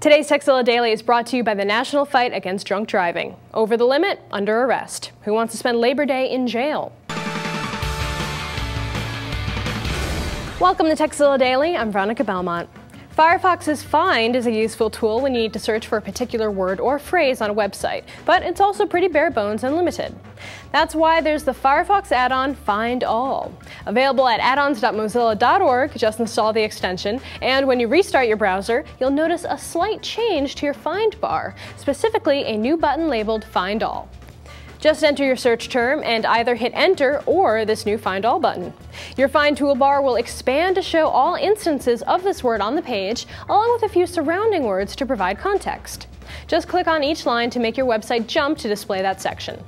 Today's Tekzilla Daily is brought to you by the National Fight Against Drunk Driving. Over the limit, under arrest. Who wants to spend Labor Day in jail? Welcome to Tekzilla Daily. I'm Veronica Belmont. Firefox's Find is a useful tool when you need to search for a particular word or phrase on a website, but it's also pretty bare bones and limited. That's why there's the Firefox add-on Find All. Available at addons.mozilla.org, just install the extension, and when you restart your browser, you'll notice a slight change to your Find bar, specifically a new button labeled Find All. Just enter your search term and either hit enter or this new Find All button. Your Find toolbar will expand to show all instances of this word on the page, along with a few surrounding words to provide context. Just click on each line to make your website jump to display that section.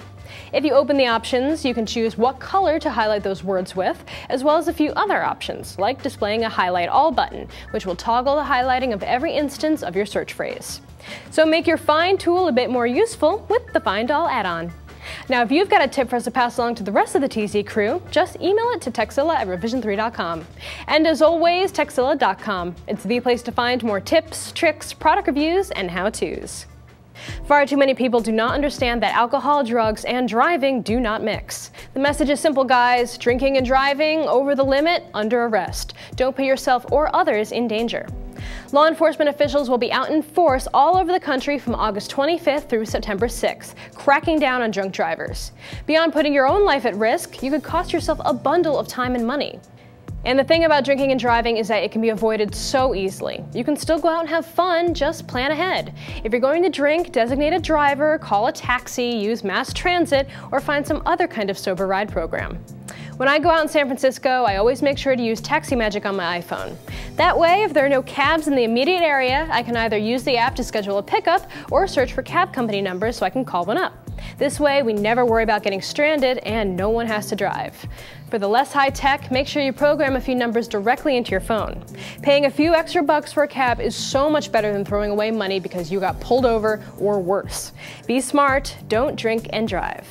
If you open the options, you can choose what color to highlight those words with, as well as a few other options, like displaying a Highlight All button, which will toggle the highlighting of every instance of your search phrase. So make your Find tool a bit more useful with the Find All add-on. Now, if you've got a tip for us to pass along to the rest of the TC crew, just email it to tekzilla at revision3.com. And as always, tekzilla.com. It's the place to find more tips, tricks, product reviews, and how-tos. Far too many people do not understand that alcohol, drugs, and driving do not mix. The message is simple, guys. Drinking and driving over the limit, under arrest. Don't put yourself or others in danger. Law enforcement officials will be out in force all over the country from August 25th through September 6th, cracking down on drunk drivers. Beyond putting your own life at risk, you could cost yourself a bundle of time and money. And the thing about drinking and driving is that it can be avoided so easily. You can still go out and have fun, just plan ahead. If you're going to drink, designate a driver, call a taxi, use mass transit, or find some other kind of sober ride program. When I go out in San Francisco, I always make sure to use Taxi Magic on my iPhone. That way, if there are no cabs in the immediate area, I can either use the app to schedule a pickup or search for cab company numbers so I can call one up. This way, we never worry about getting stranded and no one has to drive. For the less high tech, make sure you program a few numbers directly into your phone. Paying a few extra bucks for a cab is so much better than throwing away money because you got pulled over or worse. Be smart, don't drink and drive.